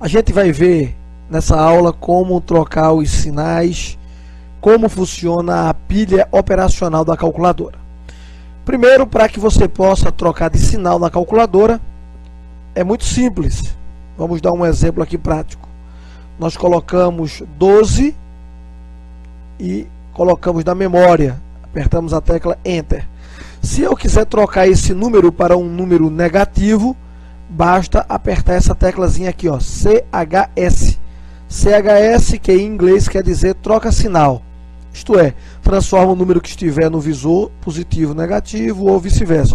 A gente vai ver nessa aula como trocar os sinais, como funciona a pilha operacional da calculadora. Primeiro, para que você possa trocar de sinal na calculadora, é muito simples. Vamos dar um exemplo aqui prático. Nós colocamos 12 e colocamos na memória. Apertamos a tecla Enter. Se eu quiser trocar esse número para um número negativo, basta apertar essa teclazinha aqui, ó, CHS. CHS, que em inglês quer dizer troca sinal. Isto é, transforma o número que estiver no visor positivo, negativo ou vice-versa.